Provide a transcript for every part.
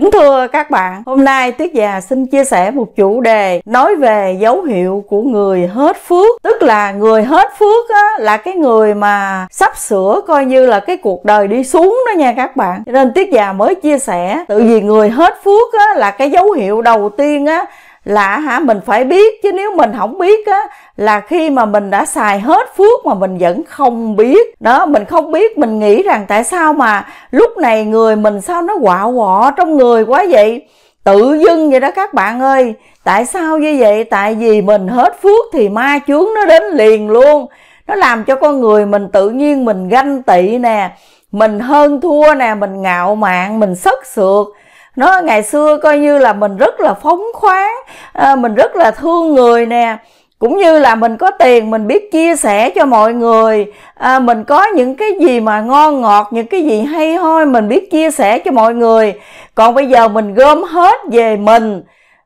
Kính thưa các bạn, hôm nay Tuyết Già xin chia sẻ một chủ đề nói về dấu hiệu của người hết phước. Tức là người hết phước á, là cái người mà sắp sửa coi như là cái cuộc đời đi xuống đó nha các bạn. Cho nên Tuyết Già mới chia sẻ, tự vì người hết phước á, là cái dấu hiệu đầu tiên á, là hả? Mình phải biết chứ nếu mình không biết á, là khi mà mình đã xài hết phước mà mình vẫn không biết. Đó, mình không biết, mình nghĩ rằng tại sao mà lúc này người mình sao nó quạo quọ trong người quá vậy? Tự dưng vậy đó các bạn ơi. Tại sao như vậy? Tại vì mình hết phước thì ma chướng nó đến liền luôn. Nó làm cho con người mình tự nhiên mình ganh tị nè, mình hơn thua nè, mình ngạo mạn, mình sất sượt nó ngày xưa coi như là mình rất là phóng khoáng à, mình rất là thương người nè. Cũng như là mình có tiền mình biết chia sẻ cho mọi người. À, mình có những cái gì mà ngon ngọt những cái gì hay ho mình biết chia sẻ cho mọi người. Còn bây giờ mình gom hết về mình.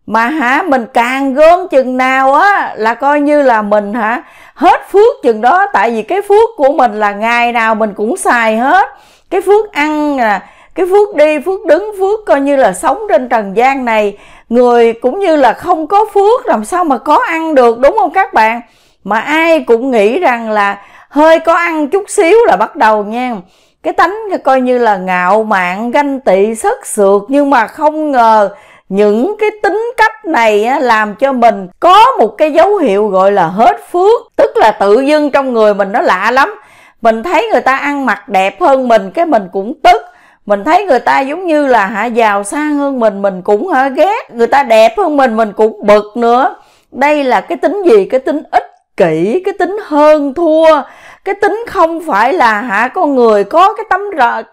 Mà hả mình càng gom chừng nào á là coi như là mình hả hết phước chừng đó. Tại vì cái phước của mình là ngày nào mình cũng xài hết. Cái phước ăn là cái phước đi phước đứng phước coi như là sống trên trần gian này. Người cũng như là không có phước làm sao mà có ăn được đúng không các bạn? Mà ai cũng nghĩ rằng là hơi có ăn chút xíu là bắt đầu nha. Cái tánh coi như là ngạo mạn ganh tị sất sượt nhưng mà không ngờ những cái tính cách này á, làm cho mình có một cái dấu hiệu gọi là hết phước. Tức là tự dưng trong người mình nó lạ lắm. Mình thấy người ta ăn mặc đẹp hơn mình cái mình cũng tức mình thấy người ta giống như là hả giàu sang hơn mình mình cũng hả ghét. Người ta đẹp hơn mình mình cũng bực nữa. Đây là cái tính gì? Cái tính ích kỷ cái tính hơn thua. Cái tính không phải là hả con người có cái tấm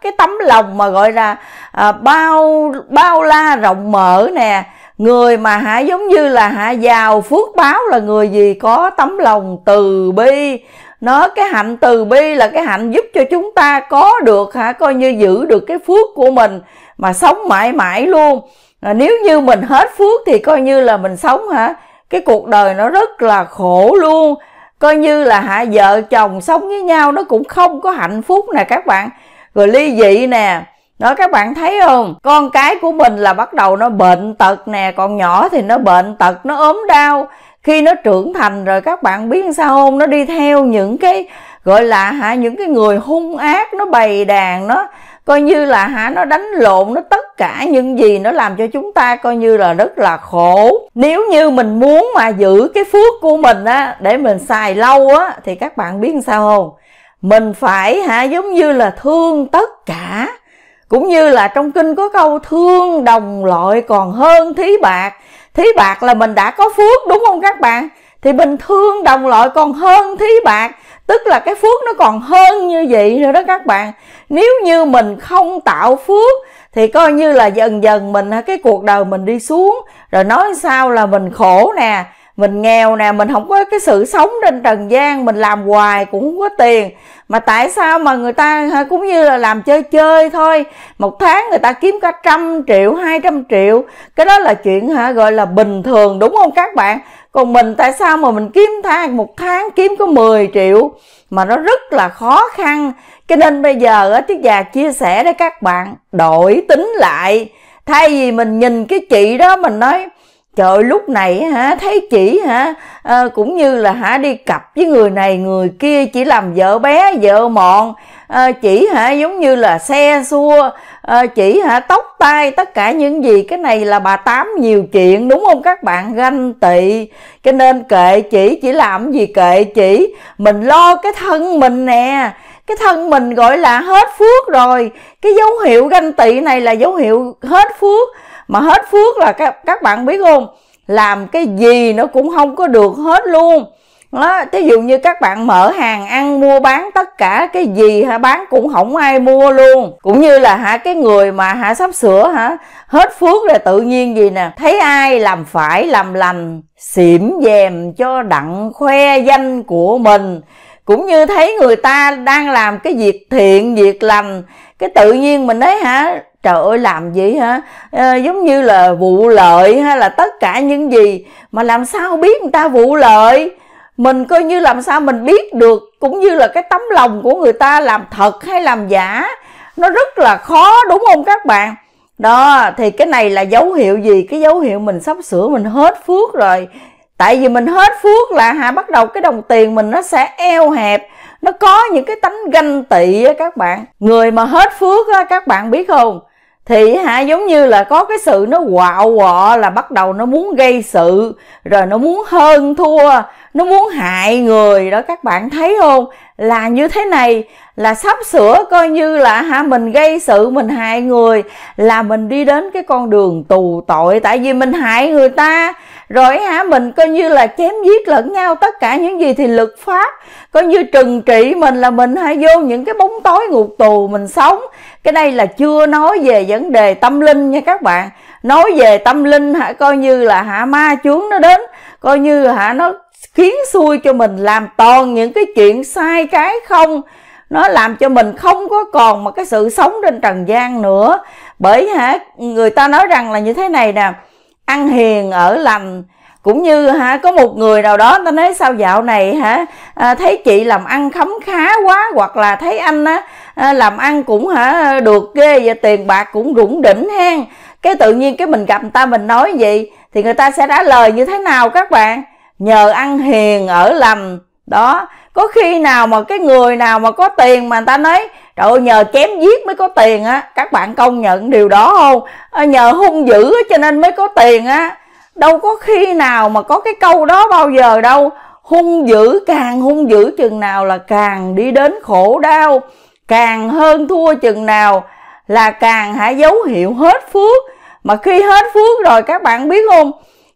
cái tấm lòng mà gọi là à, bao bao la rộng mở nè. Người mà hả giống như là hả giàu phước báo là người gì có tấm lòng từ bi nó cái hạnh từ bi là cái hạnh giúp cho chúng ta có được hả? Coi như giữ được cái phước của mình mà sống mãi mãi luôn. À, nếu như mình hết phước thì coi như là mình sống hả? Cái cuộc đời nó rất là khổ luôn. Coi như là hả vợ chồng sống với nhau nó cũng không có hạnh phúc nè các bạn. Rồi ly dị nè. Đó các bạn thấy không? Con cái của mình là bắt đầu nó bệnh tật nè còn nhỏ thì nó bệnh tật nó ốm đau khi nó trưởng thành rồi các bạn biết sao không? Nó đi theo những cái, gọi là hả, những cái người hung ác, nó bày đàn nó, coi như là hả, nó đánh lộn, nó tất cả những gì nó làm cho chúng ta coi như là rất là khổ. Nếu như mình muốn mà giữ cái phước của mình á, để mình xài lâu á, thì các bạn biết sao không? Mình phải hả, giống như là thương tất cả. Cũng như là trong kinh có câu, thương đồng loại còn hơn thí bạc thí bạc là mình đã có phước, đúng không các bạn? Thì bình thương đồng loại còn hơn thí bạc, tức là cái phước nó còn hơn như vậy nữa đó các bạn. Nếu như mình không tạo phước, thì coi như là dần dần mình, cái cuộc đời mình đi xuống. Rồi nói sao là mình khổ nè mình nghèo nè, mình không có cái sự sống trên trần gian, mình làm hoài cũng không có tiền. Mà tại sao mà người ta cũng như là làm chơi chơi thôi. Một tháng người ta kiếm cả trăm triệu, hai trăm triệu. Cái đó là chuyện, hả, gọi là bình thường, đúng không các bạn? Còn mình tại sao mà mình kiếm tháng một tháng kiếm có 10 triệu? Mà nó rất là khó khăn. Cho nên bây giờ, á tiết già chia sẻ để các bạn, đổi tính lại. Thay vì mình nhìn cái chị đó, mình nói trời lúc này hả thấy chỉ hả à, cũng như là hả đi cặp với người này người kia chỉ làm vợ bé vợ mọn. Ờ, à, chỉ hả giống như là xe xua. Ờ, à, chỉ hả tóc tai tất cả những gì cái này là bà tám nhiều chuyện đúng không các bạn? Ganh tị. Cho nên kệ chỉ chỉ làm gì kệ chỉ mình lo cái thân mình nè. Cái thân mình gọi là hết phước rồi. Cái dấu hiệu ganh tị này là dấu hiệu hết phước mà hết phước là các, các bạn biết không? Làm cái gì nó cũng không có được hết luôn. Đó, thí dụ như các bạn mở hàng ăn mua bán tất cả cái gì hả bán cũng không ai mua luôn. Cũng như là hả cái người mà hả sắp sửa hả hết phước là tự nhiên gì nè thấy ai làm phải làm lành xỉm dèm cho đặng khoe danh của mình. Cũng như thấy người ta đang làm cái việc thiện việc lành cái tự nhiên mình đấy hả trời ơi làm gì hả? À, giống như là vụ lợi hay là tất cả những gì mà làm sao biết người ta vụ lợi? Mình coi như làm sao mình biết được cũng như là cái tấm lòng của người ta làm thật hay làm giả. Nó rất là khó đúng không các bạn? Đó thì cái này là dấu hiệu gì? Cái dấu hiệu mình sắp sửa mình hết phước rồi. Tại vì mình hết phước là ha bắt đầu cái đồng tiền mình nó sẽ eo hẹp. Nó có những cái tánh ganh tị á các bạn. Người mà hết phước á các bạn biết không? Thì hả, giống như là có cái sự nó quạo quọ là bắt đầu nó muốn gây sự, rồi nó muốn hơn thua, nó muốn hại người. Đó, các bạn thấy không? Là như thế này, là sắp sửa coi như là hả, mình gây sự mình hại người, là mình đi đến cái con đường tù tội. Tại vì mình hại người ta rồi hả, mình coi như là chém giết lẫn nhau tất cả những gì thì lực pháp coi như trừng trị mình là mình hãy vô những cái bóng tối ngục tù mình sống. Cái đây là chưa nói về vấn đề tâm linh nha các bạn. Nói về tâm linh hả, coi như là hạ ma chướng nó đến. Coi như hả, nó khiến xui cho mình, làm toàn những cái chuyện sai trái không. Nó làm cho mình không có còn một cái sự sống trên trần gian nữa. Bởi hả, người ta nói rằng là như thế này nè ăn hiền ở lành. Cũng như hả có một người nào đó ta nói sao dạo này hả à, thấy chị làm ăn khấm khá quá hoặc là thấy anh á à, làm ăn cũng hả được ghê và tiền bạc cũng rủng đỉnh hen. Cái tự nhiên cái mình gặp người ta mình nói gì thì người ta sẽ trả lời như thế nào các bạn? Nhờ ăn hiền ở lành. Đó có khi nào mà cái người nào mà có tiền mà người ta nói trời ơi nhờ chém giết mới có tiền á. Các bạn công nhận điều đó không? À, nhờ hung dữ cho nên mới có tiền á. Đâu có khi nào mà có cái câu đó bao giờ đâu. Hung dữ càng hung dữ chừng nào là càng đi đến khổ đau. Càng hơn thua chừng nào là càng hả dấu hiệu hết phước. Mà khi hết phước rồi các bạn biết không?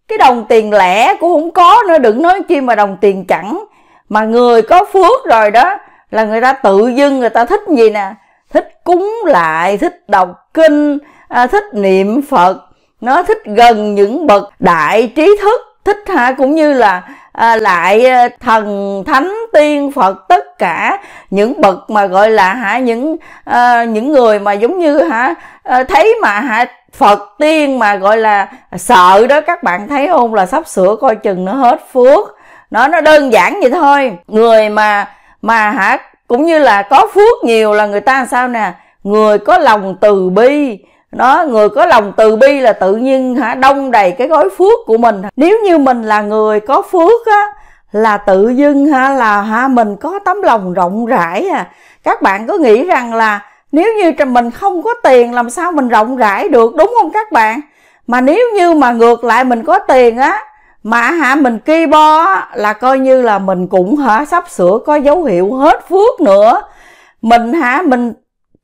Cái đồng tiền lẻ cũng không có nữa đừng nói chi mà đồng tiền chẳng mà người có phước rồi đó là người ta tự dưng người ta thích gì nè? Thích cúng lại thích đọc kinh à, thích niệm phật. Nó thích gần những bậc đại trí thức thích ha cũng như là à, lại à, thần thánh tiên phật tất cả những bậc mà gọi là hả những à, những người mà giống như hả à, thấy mà hả phật tiên mà gọi là sợ đó các bạn thấy không? Là sắp sửa coi chừng nó hết phước nó nó đơn giản vậy thôi. Người mà mà hả, cũng như là có phước nhiều là người ta sao nè? Người có lòng từ bi. Nó, người có lòng từ bi là tự nhiên hả, đông đầy cái gói phước của mình. Nếu như mình là người có phước á, là tự dưng ha là ha mình có tấm lòng rộng rãi à. Các bạn có nghĩ rằng là nếu như mình không có tiền làm sao mình rộng rãi được, đúng không các bạn? Mà nếu như mà ngược lại mình có tiền á mà hả mình ki bo là coi như là mình cũng hả sắp sửa có dấu hiệu hết phước nữa. Mình hả mình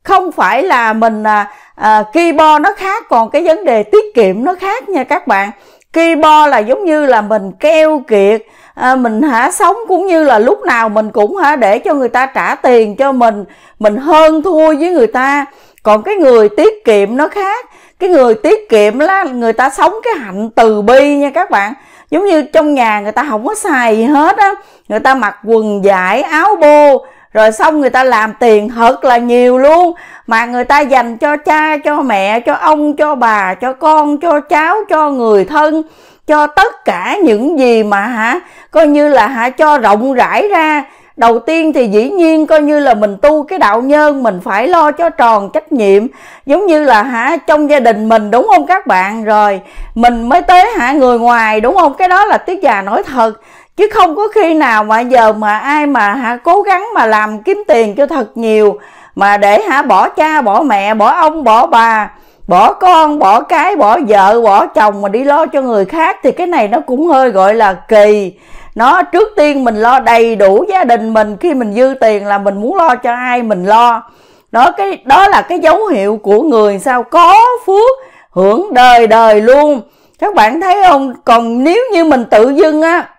không phải là mình à, à, ki bo nó khác còn cái vấn đề tiết kiệm nó khác nha các bạn. Ki bo là giống như là mình keo kiệt à, mình hả sống cũng như là lúc nào mình cũng hả để cho người ta trả tiền cho mình mình hơn thua với người ta. Còn cái người tiết kiệm nó khác. Cái người tiết kiệm là người ta sống cái hạnh từ bi nha các bạn giống như trong nhà người ta không có xài gì hết á. Người ta mặc quần vải, áo bô, rồi xong người ta làm tiền thật là nhiều luôn. Mà người ta dành cho cha, cho mẹ, cho ông, cho bà, cho con, cho cháu, cho người thân, cho tất cả những gì mà hả, coi như là hả, cho rộng rãi ra đầu tiên thì dĩ nhiên coi như là mình tu cái đạo nhân, mình phải lo cho tròn trách nhiệm. Giống như là hả, trong gia đình mình, đúng không các bạn? Rồi, mình mới tới hả, người ngoài, đúng không? Cái đó là tiết già nói thật. Chứ không có khi nào mà giờ mà ai mà hả, cố gắng mà làm kiếm tiền cho thật nhiều, mà để hả, bỏ cha, bỏ mẹ, bỏ ông, bỏ bà, bỏ con, bỏ cái, bỏ vợ, bỏ chồng mà đi lo cho người khác, thì cái này nó cũng hơi gọi là kỳ nó, trước tiên mình lo đầy đủ gia đình mình, khi mình dư tiền là mình muốn lo cho ai mình lo. Đó, cái, đó là cái dấu hiệu của người sao có phước hưởng đời đời luôn. Các bạn thấy không? Còn nếu như mình tự dưng á,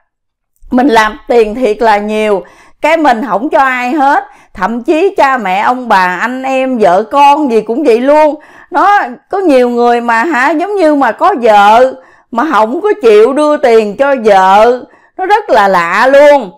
mình làm tiền thiệt là nhiều, cái mình không cho ai hết. Thậm chí cha mẹ, ông bà, anh em, vợ con gì cũng vậy luôn. Nó, có nhiều người mà hả, giống như mà có vợ, mà không có chịu đưa tiền cho vợ nó rất là lạ luôn.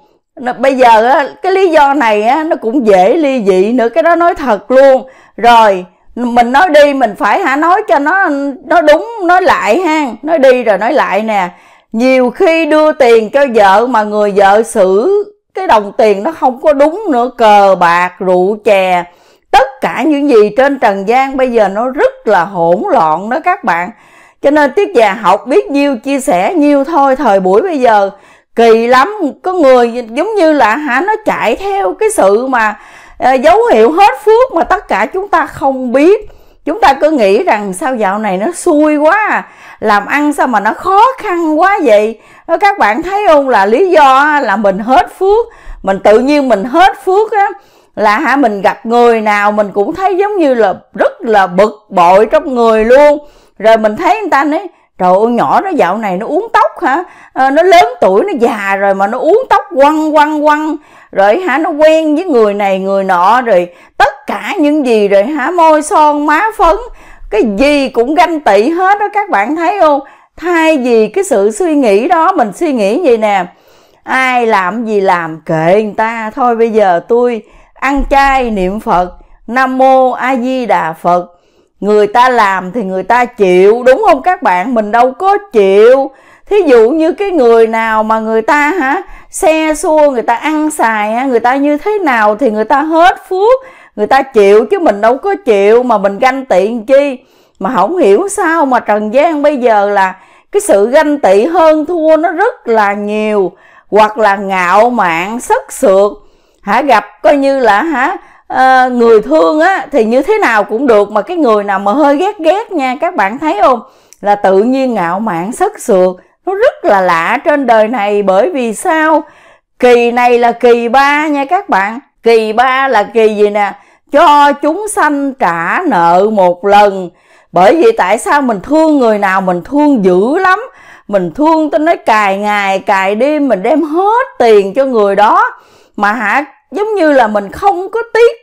Bây giờ á, cái lý do này á, nó cũng dễ ly dị nữa cái đó nói thật luôn. Rồi mình nói đi mình phải hả nói cho nó nó đúng nói lại ha. Nói đi rồi nói lại nè. Nhiều khi đưa tiền cho vợ mà người vợ xử cái đồng tiền nó không có đúng nữa cờ bạc rượu chè. Tất cả những gì trên trần gian bây giờ nó rất là hỗn loạn đó các bạn. Cho nên tiết già học biết nhiêu chia sẻ nhiêu thôi thời buổi bây giờ kỳ lắm. Có người giống như là hả, nó chạy theo cái sự mà à, dấu hiệu hết phước mà tất cả chúng ta không biết. Chúng ta cứ nghĩ rằng sao dạo này nó xui quá à làm ăn sao mà nó khó khăn quá vậy? Ờ, các bạn thấy không? Là lý do là mình hết phước, mình tự nhiên mình hết phước á. Là hả, mình gặp người nào mình cũng thấy giống như là rất là bực bội trong người luôn. Rồi mình thấy người ta nói trời ơi nhỏ nó dạo này nó uống tóc hả? À, nó lớn tuổi nó già rồi mà nó uống tóc quăng quăng quăng. Rồi hả nó quen với người này người nọ rồi tất cả những gì rồi hả? Môi son má phấn. Cái gì cũng ganh tị hết đó các bạn thấy không? Thay vì cái sự suy nghĩ đó mình suy nghĩ gì nè? Ai làm gì làm kệ người ta. Thôi bây giờ tôi ăn chay niệm phật. Nam mô a di đà phật người ta làm thì người ta chịu, đúng không các bạn? Mình đâu có chịu. Thí dụ như cái người nào mà người ta hả, xe xua người ta ăn xài người ta như thế nào thì người ta hết phước. Người ta chịu chứ mình đâu có chịu, mà mình ganh tị chi? Mà không hiểu sao mà trần gian bây giờ là cái sự ganh tị hơn thua nó rất là nhiều, hoặc là ngạo mạn, sất sượt. Hả, gặp coi như là hả à, người thương á thì như thế nào cũng được mà cái người nào mà hơi ghét ghét nha các bạn thấy không? Là tự nhiên ngạo mạn sất sượt. Nó rất là lạ trên đời này bởi vì sao? Kỳ này là kỳ ba nha các bạn. Kỳ ba là kỳ gì nè? Cho chúng sanh trả nợ một lần. Bởi vì tại sao mình thương người nào mình thương dữ lắm. Mình thương tôi nói cài ngày cài đêm mình đem hết tiền cho người đó. Mà hả giống như là mình không có tiếc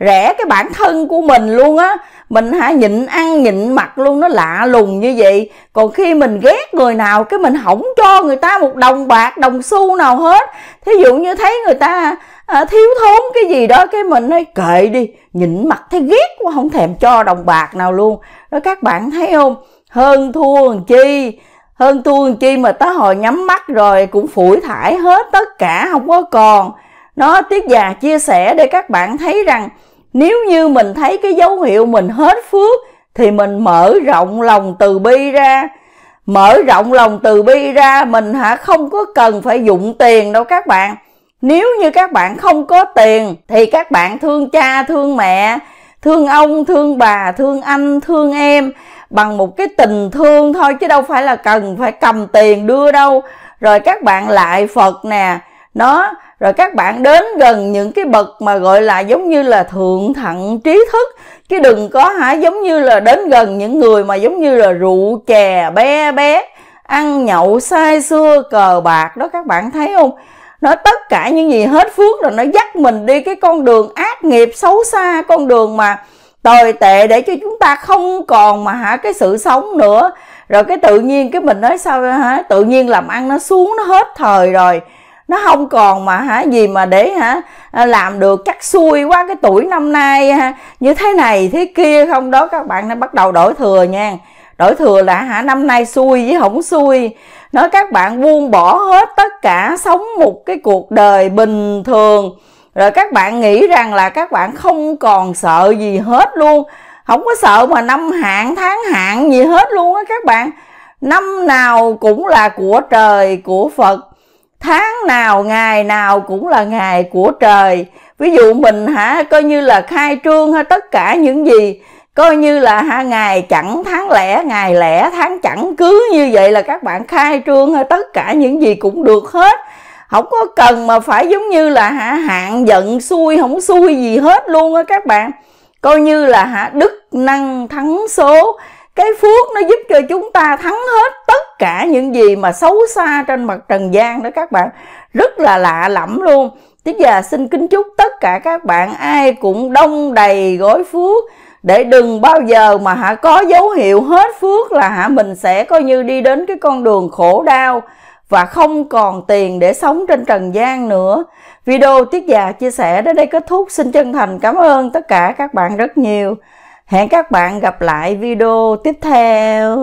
rẻ cái bản thân của mình luôn á. Mình hả nhịn ăn nhịn mặt luôn nó lạ lùng như vậy. Còn khi mình ghét người nào cái mình không cho người ta một đồng bạc đồng xu nào hết. Thí dụ như thấy người ta à, thiếu thốn cái gì đó cái mình nói kệ đi nhịn mặt thấy ghét quá không thèm cho đồng bạc nào luôn. Đó các bạn thấy không? Hơn thua làm chi? Hơn thua làm chi mà tới hồi nhắm mắt rồi cũng phủi thải hết tất cả không có còn nó tiết già chia sẻ để các bạn thấy rằng nếu như mình thấy cái dấu hiệu mình hết phước thì mình mở rộng lòng từ bi ra. Mở rộng lòng từ bi ra, mình hả không có cần phải dụng tiền đâu các bạn. Nếu như các bạn không có tiền thì các bạn thương cha, thương mẹ, thương ông, thương bà, thương anh, thương em bằng một cái tình thương thôi chứ đâu phải là cần phải cầm tiền đưa đâu. Rồi các bạn lại phật nè nó rồi các bạn đến gần những cái bậc mà gọi là giống như là thượng thận trí thức. Chứ đừng có hả, giống như là đến gần những người mà giống như là rượu chè, bé bé, ăn nhậu say xưa, cờ bạc. Đó, các bạn thấy không? Nó tất cả những gì hết phước rồi, nó dắt mình đi cái con đường ác nghiệp xấu xa, con đường mà tồi tệ để cho chúng ta không còn mà hả, cái sự sống nữa. Rồi cái tự nhiên cái mình nói sao hả? Tự nhiên làm ăn nó xuống, nó hết thời rồi nó không còn mà hả gì mà để hả à, làm được chắc xui quá cái tuổi năm nay ha, như thế này thế kia không đó các bạn nó bắt đầu đổi thừa nha. Đổi thừa là hả năm nay xui với không xui. Nói các bạn buông bỏ hết tất cả sống một cái cuộc đời bình thường. Rồi các bạn nghĩ rằng là các bạn không còn sợ gì hết luôn. Không có sợ mà năm hạn tháng hạn gì hết luôn á các bạn. Năm nào cũng là của trời của phật tháng nào, ngày nào cũng là ngày của trời. Ví dụ mình hả, coi như là khai trương hay tất cả những gì, coi như là ha ngày chẳng tháng lẻ, ngày lẻ tháng chẳng, cứ như vậy là các bạn khai trương hay tất cả những gì cũng được hết. Không có cần mà phải giống như là hả, hạn giận, xui, không xui gì hết luôn á các bạn. Coi như là hả, đức năng thắng số cái phước nó giúp cho chúng ta thắng hết tất cả những gì mà xấu xa trên mặt trần gian đó các bạn rất là lạ lẫm luôn Tiết giờ xin kính chúc tất cả các bạn ai cũng đông đầy gói phước để đừng bao giờ mà hả có dấu hiệu hết phước là hả mình sẽ coi như đi đến cái con đường khổ đau và không còn tiền để sống trên trần gian nữa. Video Tiết Già chia sẻ đến đây kết thúc. Xin chân thành cảm ơn tất cả các bạn rất nhiều. Hẹn các bạn gặp lại video tiếp theo.